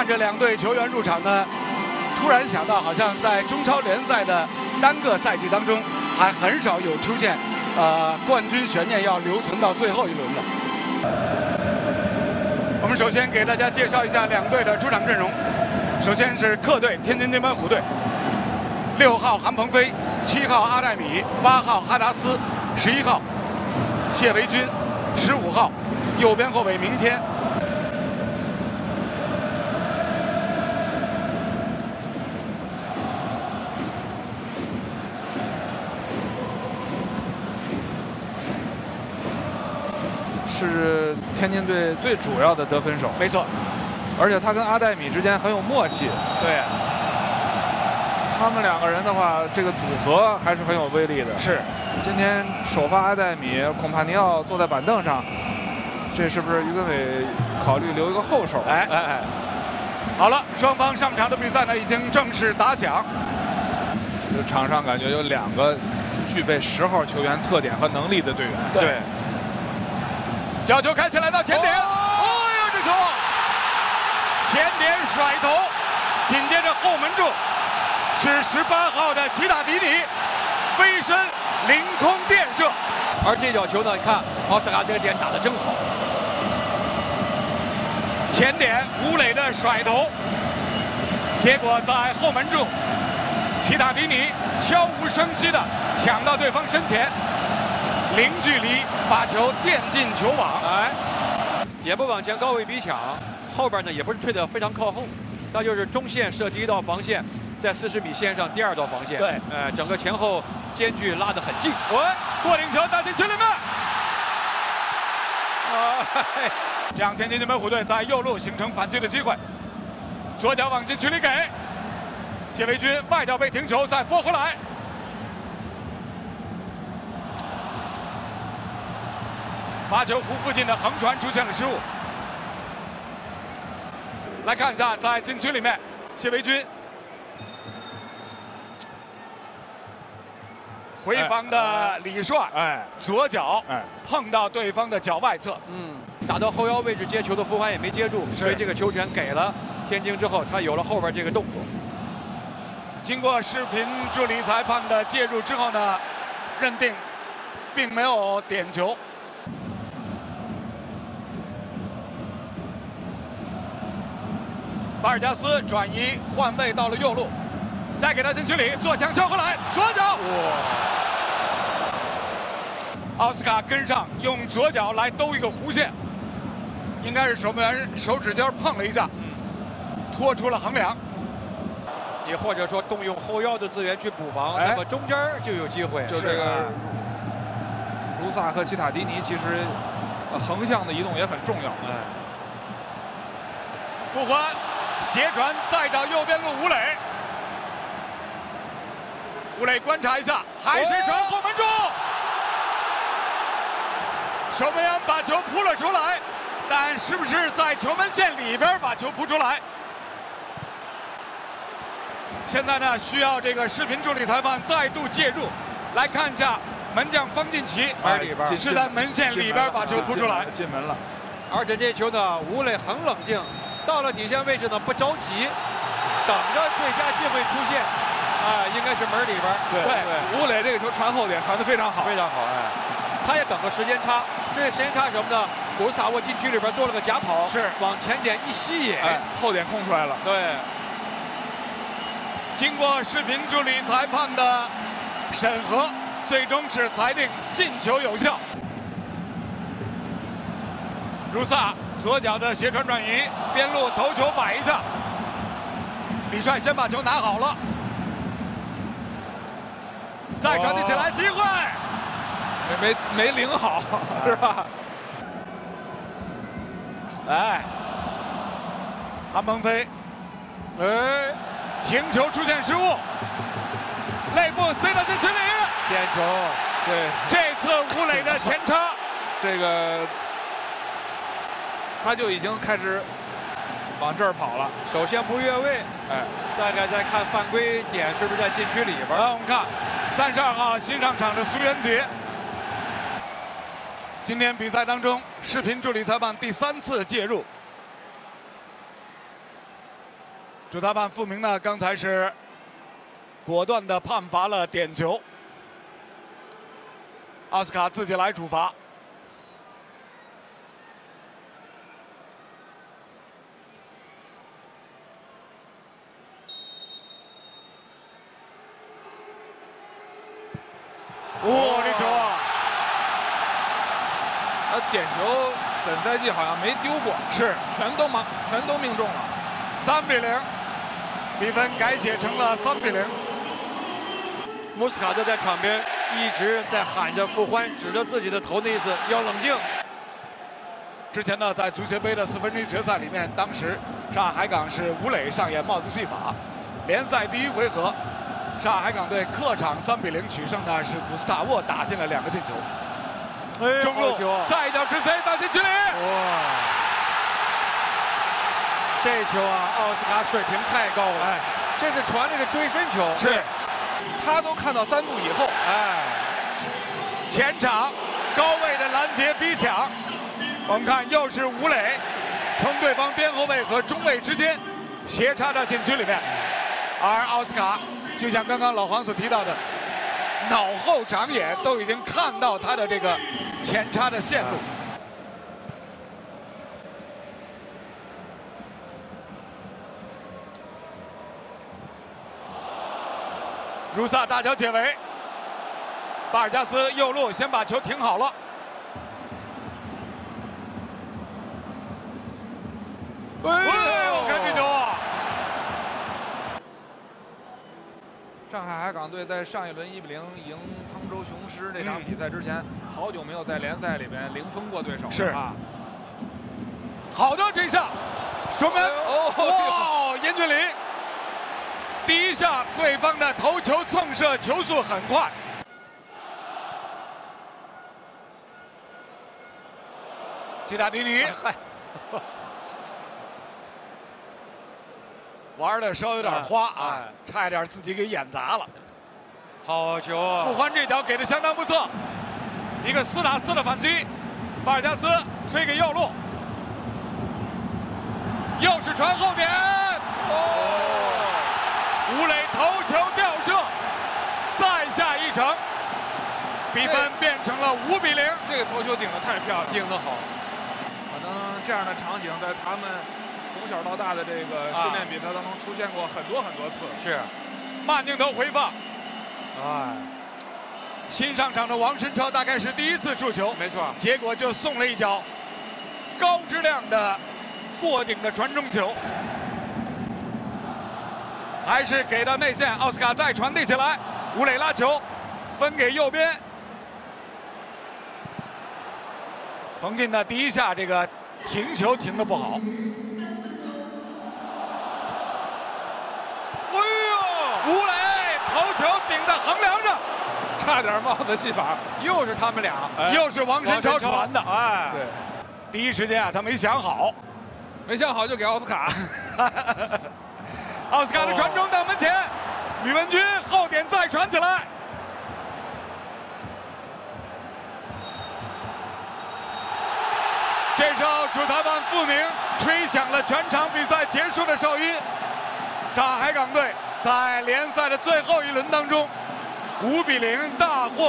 看着两队球员入场呢，突然想到，好像在中超联赛的单个赛季当中，还很少有出现，呃，冠军悬念要留存到最后一轮的。我们首先给大家介绍一下两队的出场阵容。首先是客队天津津门虎队，六号韩鹏飞，七号阿代米，八号哈达斯，十一号谢维军，十五号右边后卫明天。是天津队最主要的得分手，没错，而且他跟阿戴米之间很有默契。对，他们两个人的话，这个组合还是很有威力的。是，今天首发阿戴米，孔帕尼奥坐在板凳上，这是不是于根伟考虑留一个后手？哎哎哎，好了，双方上场的比赛呢已经正式打响。就场上感觉有两个具备十号球员特点和能力的队员。对。角球开起来到前点，哦。呦这球，前点甩头，紧接着后门柱是十八号的齐塔迪尼飞身凌空垫射，而这脚球呢，你看奥斯卡这个点打得真好，前点吴磊的甩头，结果在后门柱，齐塔迪尼悄无声息的抢到对方身前。零距离把球垫进球网，哎，也不往前高位逼抢，后边呢也不是退得非常靠后，那就是中线设第一道防线，在四十米线上第二道防线，对，呃，整个前后间距拉得很近。喂，过顶球打进球里面，啊，这样天津津门虎队在右路形成反击的机会，左脚往禁区里给，谢维军外脚被停球再拨回来。罚球弧附近的横传出现了失误。来看一下，在禁区里面，谢维军回防的李帅，哎，左脚哎碰到对方的脚外侧，嗯，打到后腰位置接球的傅欢也没接住，所以这个球权给了天津之后，他有了后边这个动作。经过视频助理裁判的介入之后呢，认定并没有点球。巴尔加斯转移换位到了右路，再给他禁区里做墙敲过来，左脚。哇！奥斯卡跟上，用左脚来兜一个弧线，应该是守门员手指尖碰了一下，拖出了横梁。也或者说动用后腰的资源去补防，那么中间就有机会。就这个卢萨和齐塔迪尼，其实横向的移动也很重要。哎，复活。斜传，再找右边路吴磊。吴磊观察一下，还是传后门柱。守门员把球扑了出来，但是不是在球门线里边把球扑出来？现在呢，需要这个视频助理裁判再度介入，来看一下门将方进奇门里边是在门线里边把球扑出来，进门了。而且这球呢，吴磊很冷静。到了底线位置呢，不着急，等着最佳机会出现，啊，应该是门里边。对对，吴磊这个球传后点传的非常好，非常好，哎，他也等个时间差，这时间差什么呢？古斯塔沃禁区里边做了个假跑，是往前点一吸引，后点空出来了。对，经过视频助理裁判的审核，最终是裁定进球有效。如萨。左脚的斜传转移，边路头球摆一下。李帅先把球拿好了，再传递起来，机会，没没没领好，是吧？哎，韩鹏飞，哎，停球出现失误，内部塞到禁区里，点球，对，这次吴磊的前插，这个。他就已经开始往这儿跑了。首先不越位，哎，再该再看犯规点是不是在禁区里边。来，我们看三十二号新上场的苏元杰，今天比赛当中视频助理裁判第三次介入。主裁判傅明呢，刚才是果断的判罚了点球，奥斯卡自己来主罚。哇，这球啊！他点球本赛季好像没丢过，是全都忙，全都命中了。三比零，比分改写成了三比零。穆斯卡特在场边一直在喊着傅欢，指着自己的头的意思要冷静。之前呢，在足协杯的四分之一决赛里面，当时上海海港是吴磊上演帽子戏法。联赛第一回合，上海海港队客场三比零取胜的是古斯塔沃打进了两个进球。哎，中路好球！再一脚直塞打进局里。哇，这球啊，奥斯卡水平太高了，哎，这是传了个追身球。是，他都看到三步以后，哎，前场高位的拦截逼抢，我们看又是吴磊从对方边后卫和中卫之间斜插到禁区里面，而奥斯卡就像刚刚老黄所提到的，脑后长眼都已经看到他的这个前插的线路。如萨大脚解围，巴尔加斯右路先把球停好了。哎呦，看这球啊！上海海港队在上一轮一比零赢沧州雄狮这场嗯比赛之前，好久没有在联赛里边零封过对手了是。啊。好的，这一下，守门，哦哇，严俊林，第一下对方的头球蹭射球速很快，吉达迪尼。嗨，玩的稍微有点花啊哎，差一点自己给演砸了。好球啊！傅欢这脚给的相当不错，一个四打四的反击，巴尔加斯推给右路，又是传后点，吴磊头球吊射，再下一城，比分变成了五比零。这个头球顶的太漂亮，顶的好，可能这样的场景在他们从小到大的这个训练比赛当中出现过很多很多次。是，慢镜头回放，哎，新上场的王申超大概是第一次触球，没错，结果就送了一脚。高质量的过顶的传中球，还是给到内线，奥斯卡再传递起来，吴磊拉球分给右边，冯进的第一下这个停球停的不好，差点帽子戏法，又是他们俩，哎又是王申超传的，哎，对，第一时间啊他没想好，没想好就给奥斯卡。奥斯卡的传中到门前，吕文君后点再传起来。这时候，主裁判傅明吹响了全场比赛结束的哨音。上海海港队在联赛的最后一轮当中，五比零大获。